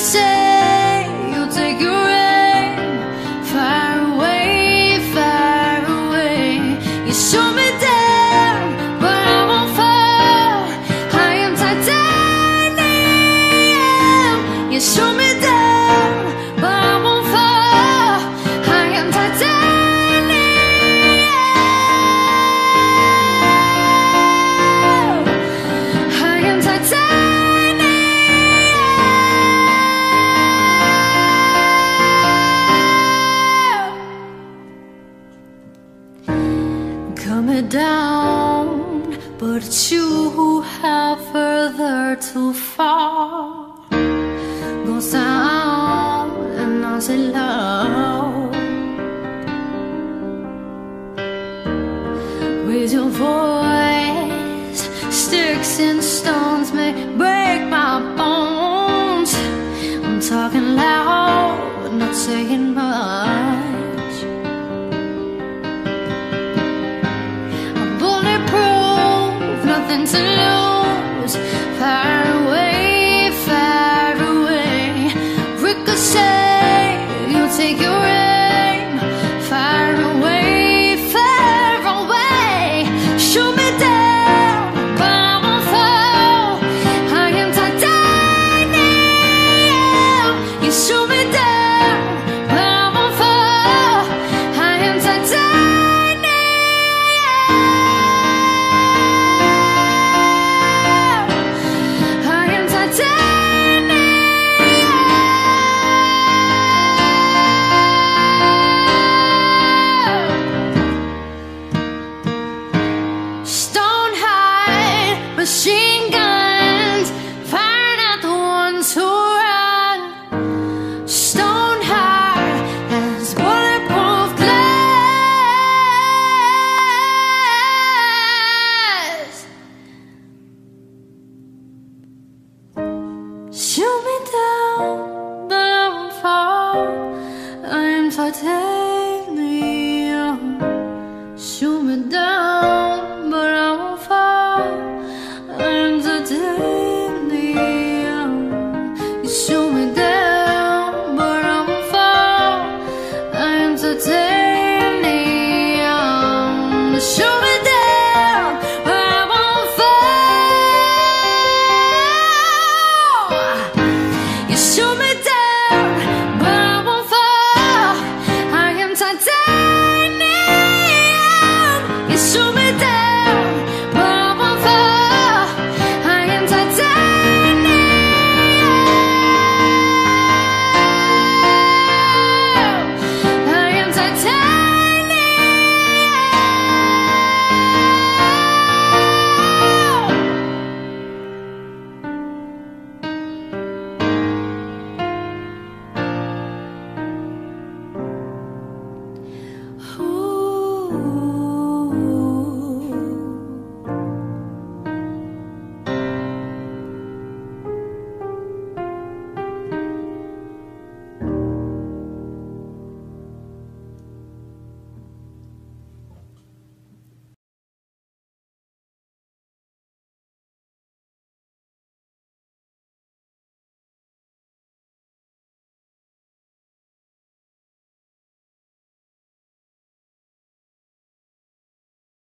Ricochet, you take your aim. Far away, far away. You me down, but I won't fall. I am titanium. You shoot me down, but you who have further to fall. Go down and say low. Raise your voice. Sticks and stones may nothing to lose. 아 su me